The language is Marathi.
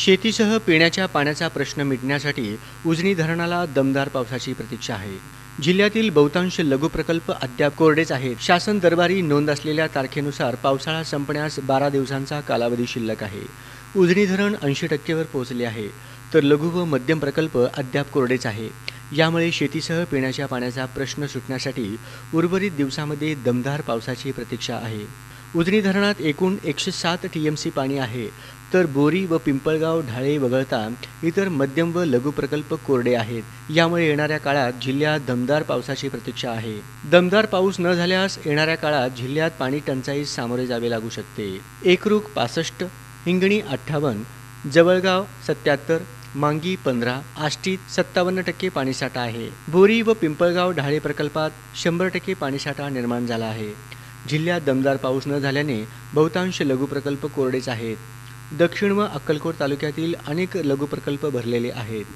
शेतीसह पिण्याच्या पाण्याचा प्रश्न मिटण्यासाठी उजनी धरणाला दमदार पावसाची प्रतीक्षा आहे. जिल्ह्यातील बहुतांश लघु प्रकल्प अद्याप कोरडेच आहेत. शासन दरबारी नोंद असलेल्या तारखेनुसार पावसाळा संपण्यास बारा दिवसांचा कालावधी शिल्लक आहे. उजनी धरण ऐंशी टक्केवर पोहोचले आहे. तर लघु व मध्यम प्रकल्प अद्याप कोरडेच आहे. यामुळे शेतीसह पिण्याच्या पाण्याचा प्रश्न सुटण्यासाठी उर्वरित दिवसामध्ये दमदार पावसाची प्रतीक्षा आहे. उजनी धरणात एकूण एकशे सात टी एम सी पाणी आहे. तर बोरी व पिंपळगाव ढाळे वगळता इतर मध्यम व लघु प्रकल्प कोरडे आहेत. यामुळे येणाऱ्या काळात जिल्ह्यात दमदार पावसाची प्रतीक्षा आहे. दमदार पाऊस न झाल्यास येणाऱ्या काळात जिल्ह्यात पाणी टंचाईस सामोरे जावे लागू शकते. एकरूक पासष्ट हिंगणी अठ्ठावन्न जवळगाव सत्याहत्तर मांगी पंधरा आष्टीत सत्तावन्न टक्के पाणीसाठा आहे. बोरी व पिंपळगाव ढाळे प्रकल्पात शंभर टक्के पाणीसाठा निर्माण झाला आहे. जिल्ह्यात दमदार पाऊस न झाल्याने बहुतांश लघु प्रकल्प कोरडेच आहेत. दक्षिण व अक्कलकोट तालुक्यातील अनेक लघुप्रकल्प भरलेले आहेत.